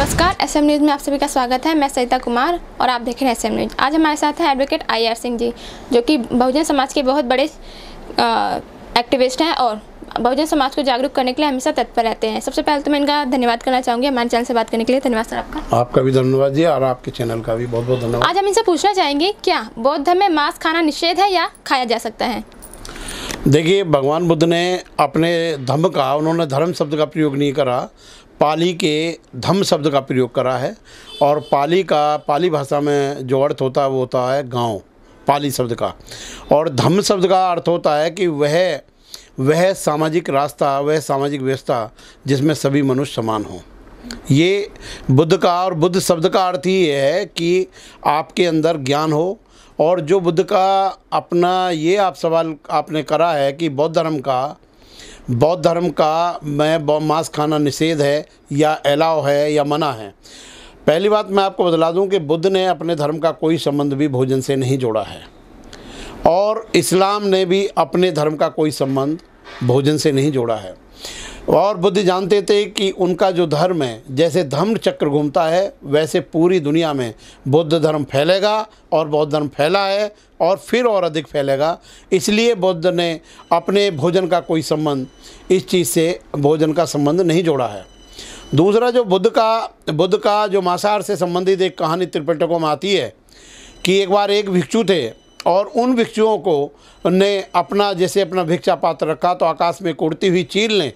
नमस्कार S M news में आप सभी का स्वागत है। मैं सरिता कुमार और आप देख रहे हैं एस एम न्यूज़ आज हमारे साथ हैं advocate I R Singh ji जो कि बहुजन समाज के बहुत बड़े एक्टिविस्ट हैं और बहुजन समाज को जागरूक करने के लिए हमेशा तत्पर रहते हैं। सबसे पहले तो मैं इनका धन्यवाद करना चाहूँगी। हमारे चैनल से बात करने के लिए धन्यवाद सर आपका। आपका भी धन्यवाद जी और आपके चैनल का भी बहुत बहुत धन्यवाद। आज हम इनसे पूछना चाहेंगे क्या बौद्ध धर्म में मांस खाना निषेध है या खाया जा सकता है? देखिए भगवान बुद्ध ने अपने धर्म का उन्होंने धर्म शब्द का प्रयोग नहीं करा पाली के धम्म शब्द का प्रयोग करा है और पाली का, पाली भाषा में जो अर्थ होता है, वो होता है गाँव, पाली शब्द का। और धम्म शब्द का अर्थ होता है कि वह वह सामाजिक रास्ता, वह सामाजिक व्यवस्था जिसमें सभी मनुष्य समान हों। ये बुद्ध का और बुद्ध शब्द का अर्थ ही ये है कि आपके अंदर ज्ञान हो और जो बुद्ध का अपना ये आप सवाल आपने करा है कि बौद्ध धर्म का बौद्ध धर्म का मैं मांस खाना निषेध है या अलाव है या मना है। पहली बात मैं आपको बतला दूँ कि बुद्ध ने अपने धर्म का कोई संबंध भी भोजन से नहीं जोड़ा है। और इस्लाम ने भी अपने धर्म का कोई संबंध भोजन से नहीं जोड़ा है। और बुद्ध जानते थे कि उनका जो धर्म है, जैसे धर्म चक्र घूमता है, वैसे पूरी दुनिया में बौद्ध धर्म फैलेगा और बौद्ध धर्म फैला है और फिर और अधिक फैलेगा। इसलिए बुद्ध ने अपने भोजन का कोई संबंध, इस चीज़ से भोजन का संबंध नहीं जोड़ा है। दूसरा जो बुद्ध का बुद्ध का जो मांसाहार से संबंधित एक कहानी त्रिपिटकों में आती है कि एक बार एक भिक्षु थे और उन भिक्षुओं को ने अपना, जैसे अपना भिक्षा पात्र रखा तो आकाश में उड़ती हुई चील ने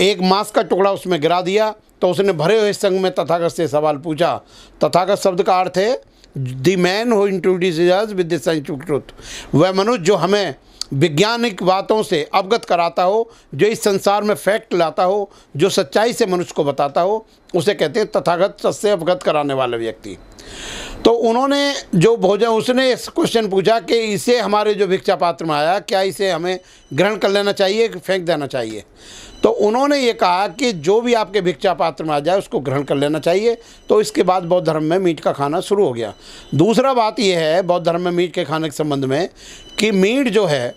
एक मांस का टुकड़ा उसमें गिरा दिया तो उसने भरे हुए संग में तथागत से सवाल पूछा, तथागत शब्द का अर्थ है, the man who introduce with truth. वह मनुष्य जो हमें वैज्ञानिक बातों से अवगत कराता हो, जो इस संसार में फैक्ट लाता हो, जो सच्चाई से मनुष्य को बताता हो उसे कहते हैं तथागत से अवगत कराने वाले व्यक्ति। तो उन्होंने जो भोजन, उसने इस क्वेश्चन पूछा कि इसे हमारे जो भिक्षा पात्र में आया, क्या इसे हमें ग्रहण कर लेना चाहिए कि फेंक देना चाहिए? तो उन्होंने ये कहा कि जो भी आपके भिक्षा पात्र में आ जाए, उसको ग्रहण कर लेना चाहिए। तो इसके बाद बौद्ध धर्म में मीट का खाना शुरू हो गया। दूसरा बात यह है, बौद्ध धर्म में मीट के खाने के संबंध में कि मीट जो है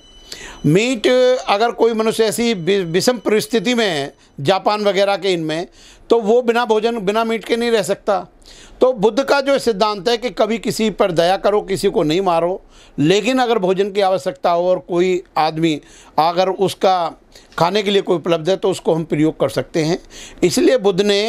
मीट, अगर कोई मनुष्य ऐसी विषम परिस्थिति में है जापान वगैरह के इनमें तो वो बिना भोजन, बिना मीट के नहीं रह सकता। तो बुद्ध का जो सिद्धांत है कि कभी किसी पर दया करो, किसी को नहीं मारो, लेकिन अगर भोजन की आवश्यकता हो और कोई आदमी अगर उसका खाने के लिए कोई उपलब्ध है तो उसको हम प्रयोग कर सकते हैं। इसलिए बुद्ध ने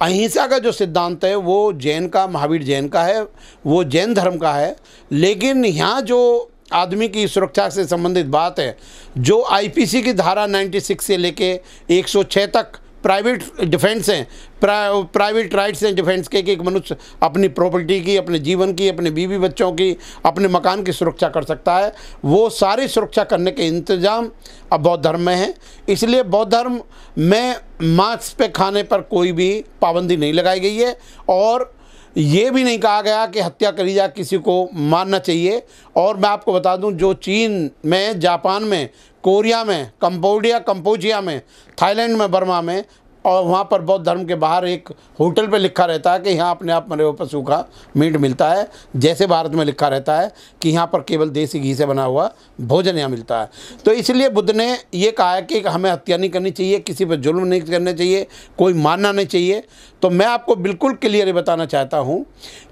अहिंसा का जो सिद्धांत है, वो जैन का, महावीर जैन का है, वो जैन धर्म का है, लेकिन यहाँ जो आदमी की सुरक्षा से संबंधित बात है जो आईपीसी की धारा 96 से लेके 106 तक प्राइवेट डिफेंस हैं प्रा, प्राइवेट राइट्स हैं डिफेंस के कि एक मनुष्य अपनी प्रॉपर्टी की अपने जीवन की अपने बीवी बच्चों की अपने मकान की सुरक्षा कर सकता है। वो सारी सुरक्षा करने के इंतज़ाम अब बौद्ध धर्म में है। इसलिए बौद्ध धर्म में मांस पे खाने पर कोई भी पाबंदी नहीं लगाई गई है और ये भी नहीं कहा गया कि हत्या करी जा किसी को मानना चाहिए। और मैं आपको बता दूँ, जो चीन में, जापान में, कोरिया में, कंबोडिया कंपोजिया में, थाईलैंड में, बर्मा में और वहाँ पर बौद्ध धर्म के बाहर एक होटल पे लिखा रहता है कि यहाँ अपने आप मरे हुए पशु का मीट मिलता है। जैसे भारत में लिखा रहता है कि यहाँ पर केवल देसी घी से बना हुआ भोजन यहाँ मिलता है। तो इसलिए बुद्ध ने ये कहा है कि हमें हत्या नहीं करनी चाहिए, किसी पर जुल्म नहीं करना चाहिए, कोई मानना नहीं चाहिए। तो मैं आपको बिल्कुल क्लियर बताना चाहता हूँ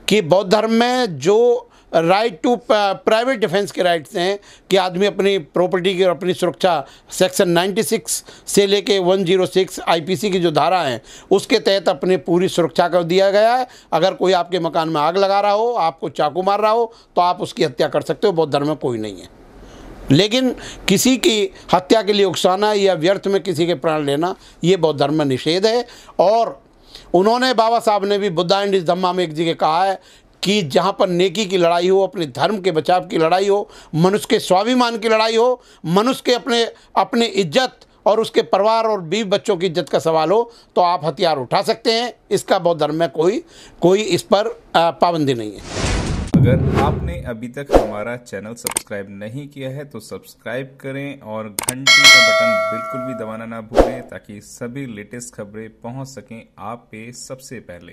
कि बौद्ध धर्म में जो राइट टू प्राइवेट डिफेंस के राइट्स हैं कि आदमी अपनी प्रॉपर्टी की और अपनी सुरक्षा सेक्शन 96 से लेके 106 आईपीसी की जो धारा है, उसके तहत अपनी पूरी सुरक्षा कर दिया गया है। अगर कोई आपके मकान में आग लगा रहा हो, आपको चाकू मार रहा हो तो आप उसकी हत्या कर सकते हो, बौद्ध धर्म में कोई नहीं है। लेकिन किसी की हत्या के लिए उकसाना या व्यर्थ में किसी के प्राण लेना, ये बौद्ध धर्म में निषेध है। और उन्होंने बाबा साहब ने भी बुद्धा एंड इस धम्मा में एक जगह कहा है कि जहाँ पर नेकी की लड़ाई हो, अपने धर्म के बचाव की लड़ाई हो, मनुष्य के स्वाभिमान की लड़ाई हो, मनुष्य के अपने अपने इज़्ज़त और उसके परिवार और बीवी बच्चों की इज़्ज़त का सवाल हो तो आप हथियार उठा सकते हैं। इसका बौद्ध धर्म में कोई कोई इस पर पाबंदी नहीं है। अगर आपने अभी तक हमारा चैनल सब्सक्राइब नहीं किया है तो सब्सक्राइब करें और घंटी का बटन बिल्कुल भी दबाना ना भूलें, ताकि सभी लेटेस्ट खबरें पहुँच सकें आप पे सबसे पहले।